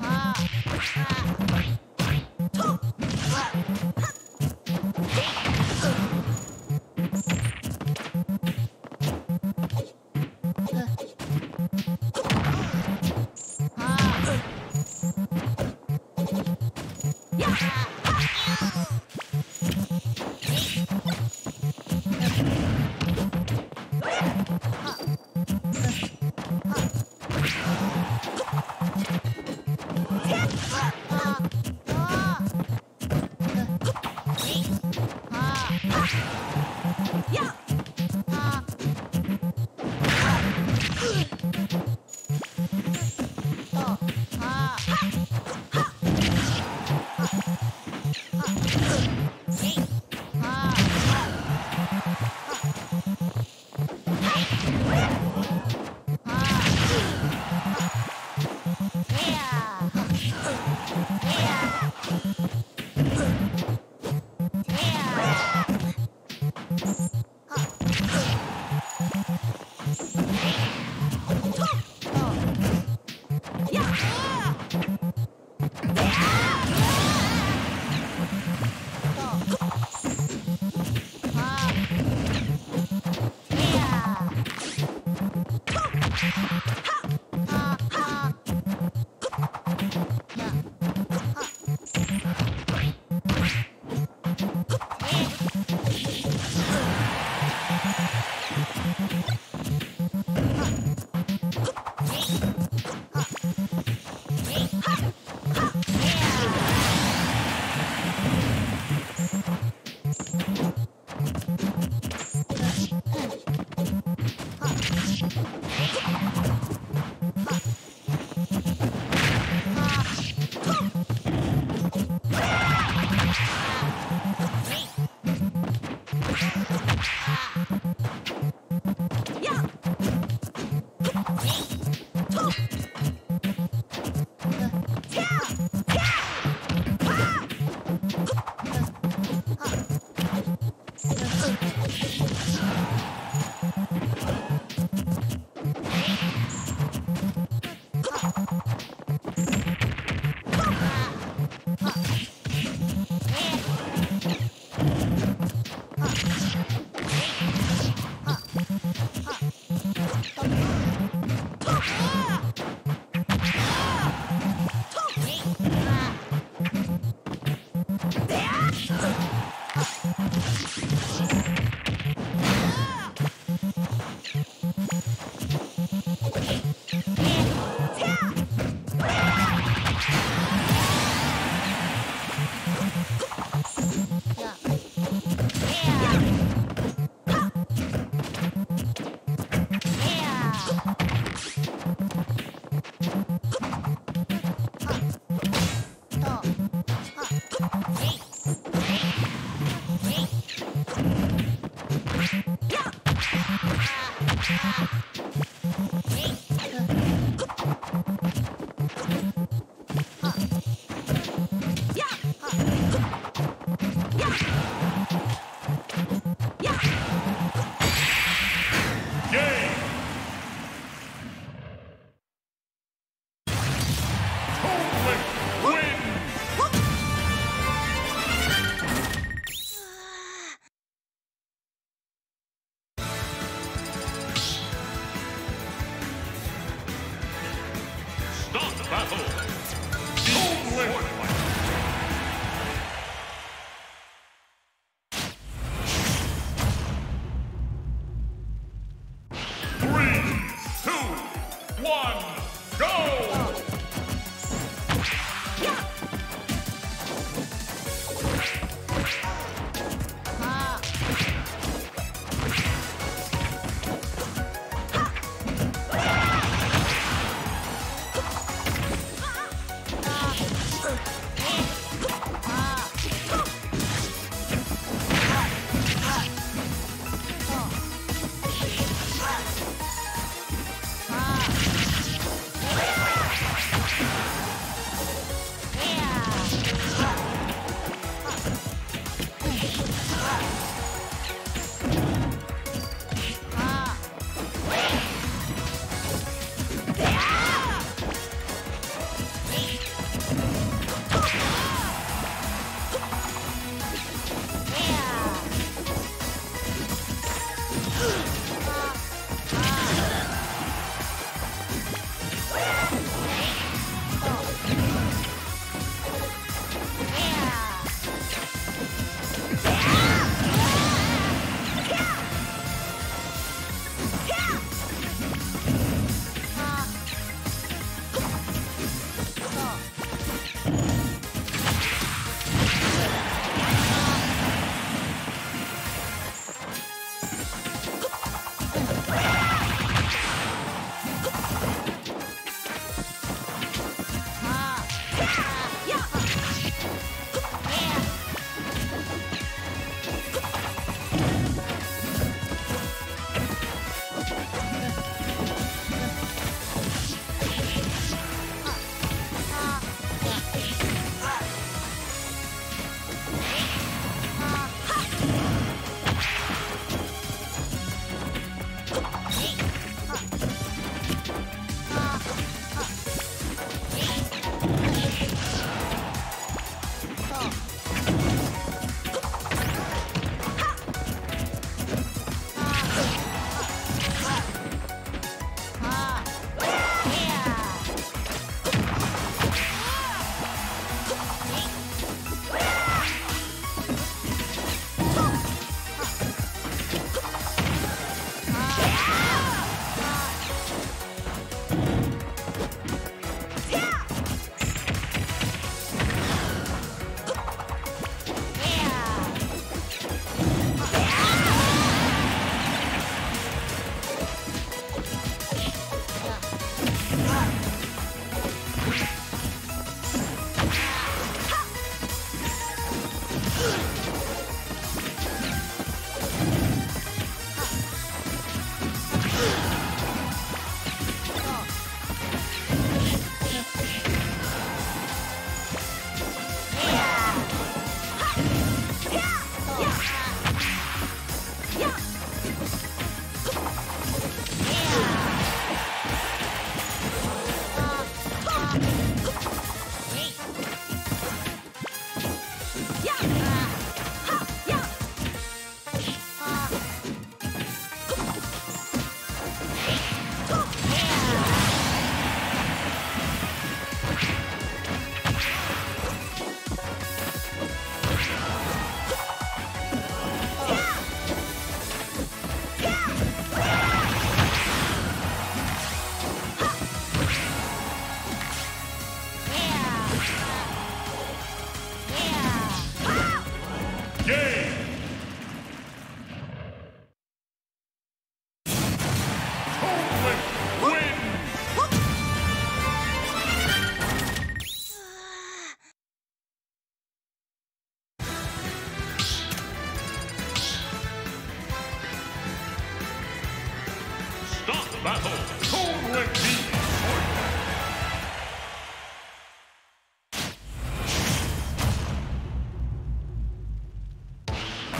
ああ。Fight. Tournament. Three, two, ハハハハ! Yeah! Battle.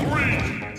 Three.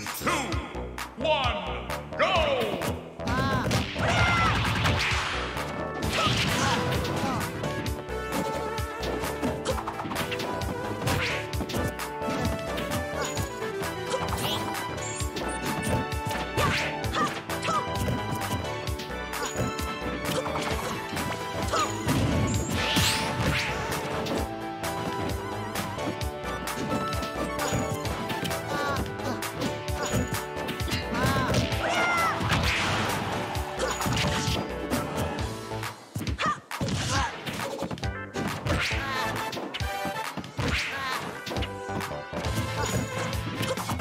あ!